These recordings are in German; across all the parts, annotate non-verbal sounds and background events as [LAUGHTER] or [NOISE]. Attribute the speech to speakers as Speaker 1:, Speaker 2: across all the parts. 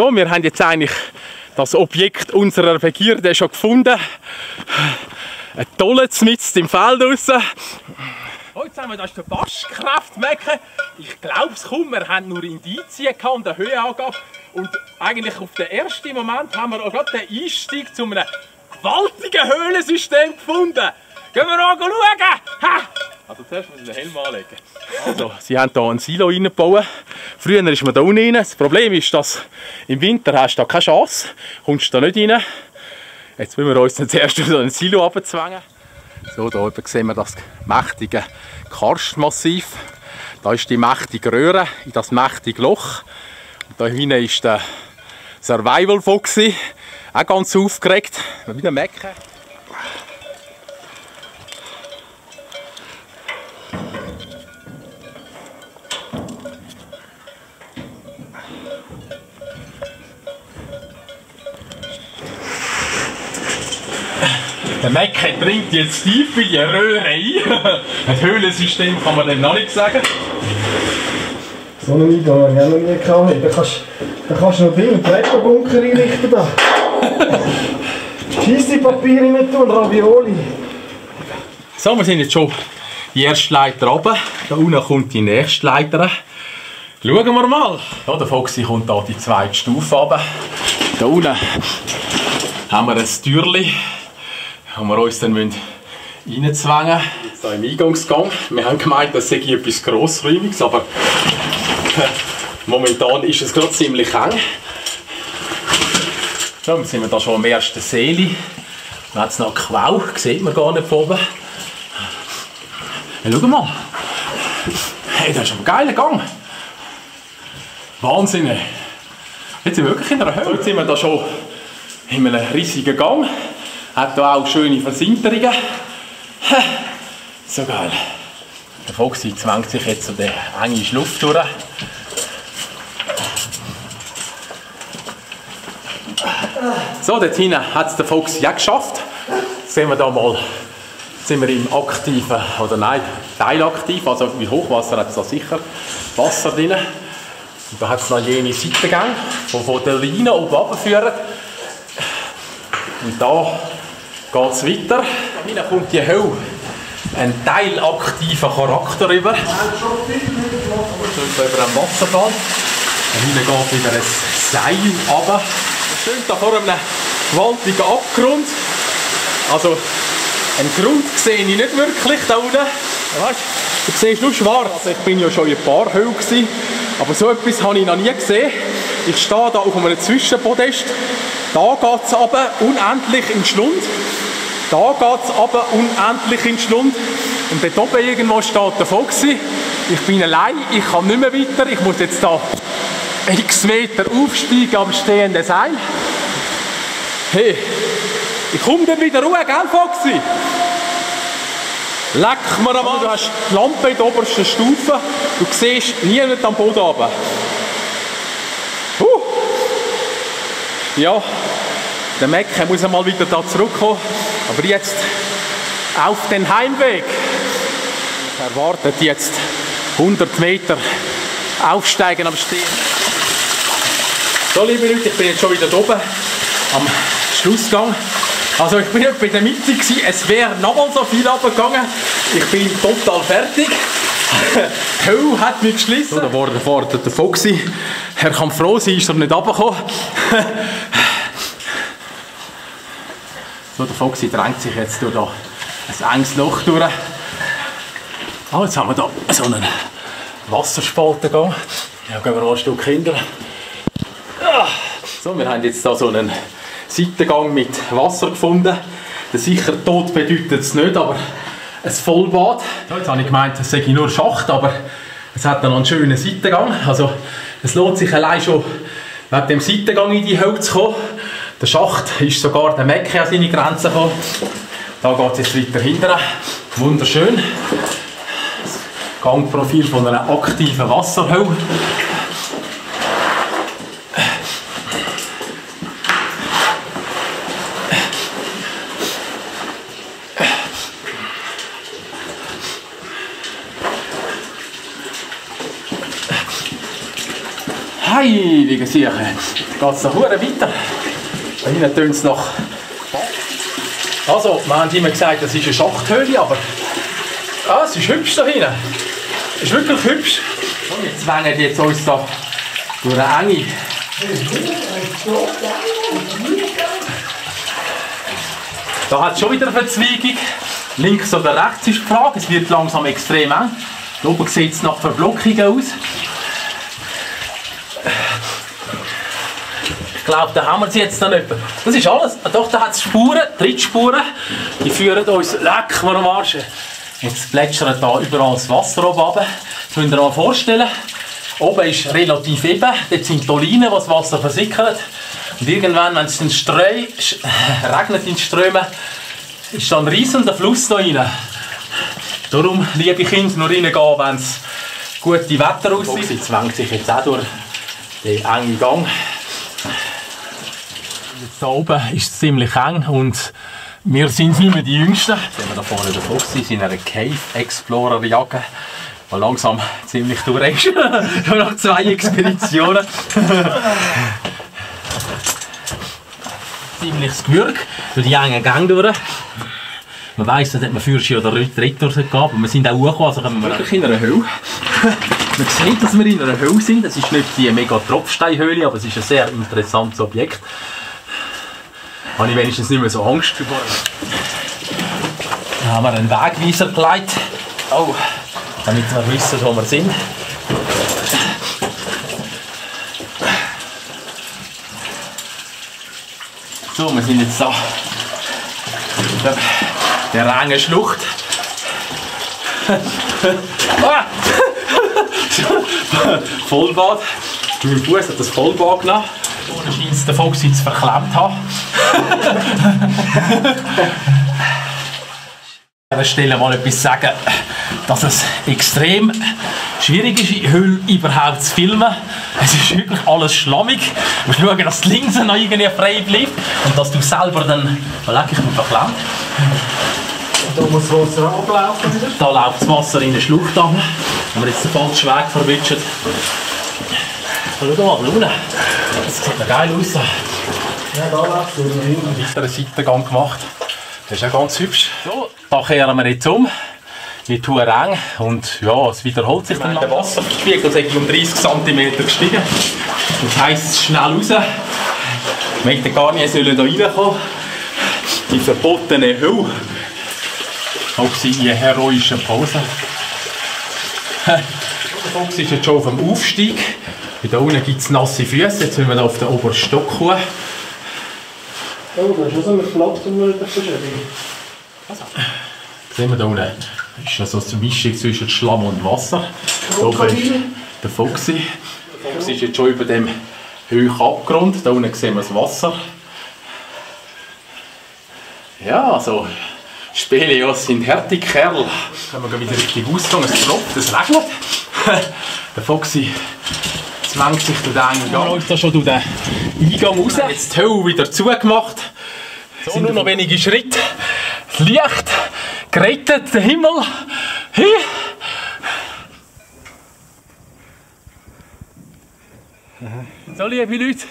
Speaker 1: So, wir haben jetzt eigentlich das Objekt unserer Begierde schon gefunden. Ein tolles Mist im Feld draussen. Heute haben wir das der Waschkraftmecken. Ich glaube es kaum, wir haben nur Indizien gehabt und eine Höhenangabe. Und eigentlich auf den ersten Moment haben wir auch gerade den Einstieg zu einem gewaltigen Höhlensystem gefunden. Gehen wir mal schauen! Ha! Also zuerst müssen wir den Helm anlegen. Also, sie haben hier ein Silo reingebaut. Früher ist man da unten rein. Das Problem ist, dass im Winter hast du da keine Chance. Kommst du da nicht rein. Jetzt müssen wir uns zuerst [LAUGHS] so ein Silo abzwängen. So, da oben sehen wir das mächtige Karstmassiv. Da ist die mächtige Röhre in das mächtige Loch. Und da hinten ist der Survival Foxy. Auch ganz aufgeregt. Wieder mecken. Der Mecke dringt jetzt tief in die Röhre ein. [LAUGHS] Ein Höhlensystem kann man dem noch nicht sagen.
Speaker 2: So einen Eingang habe ich auch noch nie gehabt. Da kannst, da kannst du noch Ding, Treppenbunker einrichten da. [LAUGHS] Scheissepapier rein tun, Ravioli.
Speaker 1: So, wir sind jetzt schon die erste Leiter runter. Da unten kommt die nächste Leiter. Schauen wir mal. Ja, der Foxy kommt hier die zweite Stufe runter. Da unten haben wir ein Türchen, wo wir uns dann reinzwängen. Jetzt hier im Eingangsgang. Wir haben gemeint, das sei etwas Grossräumiges, aber momentan ist es gerade ziemlich eng. So, jetzt sind wir da schon am ersten Seele. Da hat es noch Quau, sieht man gar nicht von oben. Hey, schau mal. Hey, das ist ein geiler Gang. Wahnsinn. Jetzt sind wir wirklich in einer Höhe. So, jetzt sind wir da schon in einem riesigen Gang. Hat hier auch schöne Versinterungen. So geil. Der Foxy zwängt sich jetzt so den engen Schluft durch. So, dort hinten hat es der Foxy auch geschafft. Sehen wir da mal, sind wir im aktiven, oder nein, teilaktiv, also mit Hochwasser hat es da sicher Wasser drin. Und da hat es noch jene Seitengänge, die von der Leine oben runterführen. Und da geht es weiter. Da hinten kommt die Höhe ein teilaktiver Charakter über. So über einen Wasserfall. Da hinten geht wieder ein Seil runter. Stehen da vor einem gewaltigen Abgrund. Also, einen Grund sehe ich nicht wirklich da unten. Weißt, du siehst nur schwarz. Also ich bin ja schon in ein paar Höhen gewesen, aber so etwas habe ich noch nie gesehen. Ich stehe da auf einem Zwischenpodest. Da geht es aber unendlich in den Schlund. Da geht es aber unendlich in Schlund. Und dort oben irgendwo steht der Foxy. Ich bin allein, ich kann nicht mehr weiter. Ich muss jetzt da x Meter aufsteigen am stehenden Seil. Hey, ich komme dann wieder ruhig, gell, Foxy? Leck mir am Arsch. Du hast die Lampe in der obersten Stufe. Du siehst niemand am Boden runter. Ja, der Mecke muss einmal wieder da zurückkommen. Aber jetzt auf den Heimweg. Erwartet jetzt 100 Meter Aufsteigen am Stehen. So, liebe Leute, ich bin jetzt schon wieder oben am Schlussgang. Also ich bin in der Mitte, gewesen. es wäre nochmal so viel runtergegangen. Ich bin total fertig. [LAUGHS] Hau hat mich geschlossen. So, da war der Vater, der Foxy. Er kann froh sein, ist er nicht runtergekommen. [LAUGHS] so, der Foxy drängt sich jetzt durch da ein enges Loch durch. Ah, jetzt haben wir da so einen Wasserspaltengang. Ja, gehen wir mal ein Stück hinter. Ah. So, wir haben jetzt da so einen Seitengang mit Wasser gefunden. Der sicher Tod bedeutet es nicht, aber ein Vollbad. Ja, jetzt habe ich gemeint, es sei nur Schacht, aber es hat dann einen schönen Seitengang. Also es lohnt sich allein schon, wegen dem Seitengang in die Höhe zu kommen. Der Schacht ist sogar der Mecke an seine Grenzen gekommen. Da geht es jetzt weiter hinten. Wunderschön. Das Gangprofil von einer aktiven Wasserhöhe. Hei, Heilige Sicher. Geht es noch weiter? Da hinten tönt es noch. Also, wir haben immer gesagt, das ist eine Schachthöhle, aber ah, es ist hübsch da hinten. Es ist wirklich hübsch. Und jetzt die jetzt uns da durch eine enge. Da hat es schon wieder eine Verzweigung. Links oder rechts ist die Frage. Es wird langsam extrem eng. Da oben sieht es nach Verblockungen aus. Glaube, da haben wir sie jetzt dann nicht. Das ist alles. Doch, da hat es Spuren, Trittspuren. Die führen uns leck am Arsch. Jetzt plätschert da überall das Wasser oben runter. Das müsst ihr euch vorstellen. Oben ist relativ eben. Dort sind Dolinen, wo das Wasser versickert. Und irgendwann, wenn es dann Streu, [LAUGHS] regnet in Strömen, ist da ein riesiger Fluss da rein. Darum, liebe Kinder, nur reingehen, wenn es gute Wetter aussieht. Sie zwängt sich jetzt auch durch den engen Gang. Jetzt da oben ist es ziemlich eng und wir sind nicht mehr die Jüngsten. Jetzt sind wir da vorne der Fuchs in einer Cave Explorer Jacke, die langsam ziemlich durch ist. [LAUGHS] Nach zwei Expeditionen. [LAUGHS] Ziemliches Gewürg durch die engen Gang durch. Man weiss, dass man Führerschein oder Ritt durchgehen, aber wir sind auch hochgekommen, also können wir wirklich in einer Höhle. [LAUGHS] man sieht, dass wir in einer Höhle sind. Es ist nicht die mega Tropfsteinhöhle, aber es ist ein sehr interessantes Objekt. Habe ich wenigstens nicht mehr so Angst davor. Da haben wir einen Wegweiser gelegt. Oh, damit wir wissen, wo wir sind. So, wir sind jetzt da. Der, der engen Schlucht. [LAUGHS] ah! [LAUGHS] Vollbad. Mein Fuß hat das Vollbad genommen. Vorne scheint es der Fox jetzt verklemmt haben. [LAUGHS] An dieser Stelle mal etwas sagen, dass es extrem schwierig ist, Höhle überhaupt zu filmen. Es ist wirklich alles schlammig. Du musst schauen, dass die Linse noch irgendwie frei bleibt und dass du selber dann... Oh, leck, ich bin verklemmt.
Speaker 2: Da muss das Wasser ablaufen wieder.
Speaker 1: Da läuft das Wasser in den Schlucht an. Wenn wir jetzt den falschen Weg verwischen. Schau mal, unten. Das sieht noch geil aus.
Speaker 2: Ja, da läuft es hin.
Speaker 1: weiteren Seitengang gemacht. Das ist ja ganz hübsch. So, da kehren wir jetzt um. Wird hure eng und ja, es wiederholt sich dann. Der Wasserspiegel ist um 30 cm gestiegen. Das heisst, schnell raus. Wir hätten gar nicht sollen da reinkommen. Die verbotene Hölle. Auch sie in heroischer Pose. Der Fuchs ist jetzt schon auf dem Aufstieg. Da unten gibt es nasse Füße. Jetzt sind wir auf den obersten Stock kommen.
Speaker 2: Da ist schon so ein Platz, um das verschieben.
Speaker 1: Sehen wir da unten? Das ist ja so eine Mischung zwischen Schlamm und Wasser. Da oben ist der Foxy. Der Foxy ist jetzt schon über dem hohen Abgrund. Da unten sehen wir das Wasser. Ja, also Speleos sind harte Kerl. Können wir wieder richtig ausgehen. Es tropft, es regnet. [LAUGHS] der Foxy zwängt sich durch den Eingang. Wir uns da schon durch den Eingang raus. Jetzt die Hölle wieder zugemacht. So, nur noch wenige Schritte. Das Licht gerettet, der Himmel. Hi. So, liebe Leute,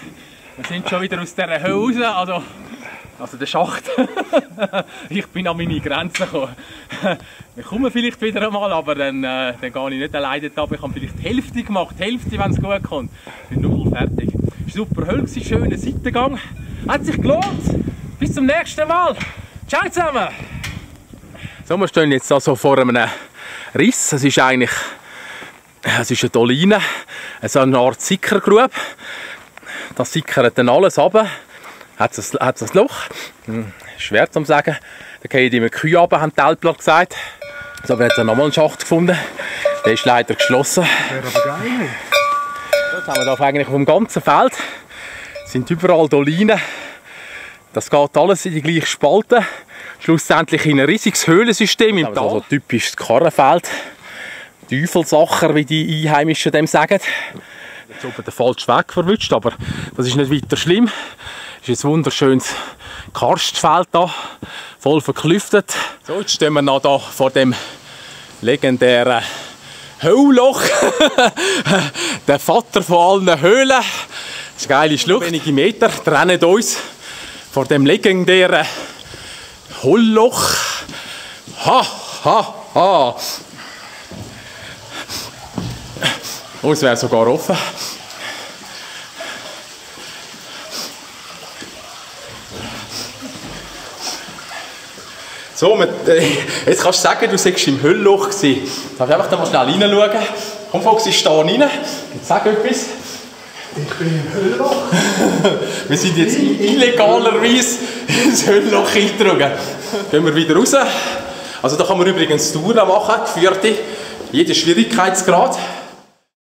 Speaker 1: wir sind schon wieder aus dieser Hölle raus. Also, also der Schacht. [LAUGHS] ich bin an meine Grenzen gekommen. [LAUGHS] Wir kommen vielleicht wieder einmal, aber dann, äh, dann gehe ich nicht alleine ab. Ich habe vielleicht die Hälfte gemacht, die Hälfte, wenn es gut kommt. Ich bin null fertig. Super Hölle, schöner Seitengang. Hat sich gelohnt. Bis zum nächsten Mal. Ciao zusammen. So, wir stehen jetzt also vor einem Riss. Es ist eigentlich es ist eine Doline, eine Art Sickergrube. Das sickert dann alles runter. Hat es ein, ein Loch. Hm, Schwer zu sagen. Da gehen die Kühe runter, haben die Elbler gesagt. So, wir haben nochmal einen Schacht gefunden. Der ist leider geschlossen.
Speaker 2: Wäre aber geil.
Speaker 1: Jetzt haben wir da eigentlich auf dem ganzen Feld sind überall Dolinen. Das geht alles in die gleichen Spalten. Schlussendlich in ein riesiges Höhlensystem im Tal. Also typisches Karrenfeld. Teufelsacher, wie die Einheimischen dem sagen. Jetzt oben den falschen Weg verwünscht, aber das ist nicht weiter schlimm. Es ist ein wunderschönes Karstfeld da, voll verklüftet. So, jetzt stehen wir noch da vor dem legendären Höllloch. [LAUGHS] der Vater von allen Höhlen. Das ist eine geile Schlucht. Wenige Meter trennen uns vor dem legendären Hohlloch. Ha, ha, ha. Oh, es wäre sogar offen. So, mit, äh, jetzt kannst du sagen, du sagst im Höllloch gewesen. Darf ich einfach da mal schnell reinschauen? Komm, Fox, ich stehe rein. Jetzt sag etwas.
Speaker 2: Ich bin im Höllloch. [LAUGHS]
Speaker 1: Wir sind jetzt illegalerweise ins Höllloch eingetragen. Gehen wir wieder raus. Also da kann man übrigens Touren machen, geführte, jeden Schwierigkeitsgrad.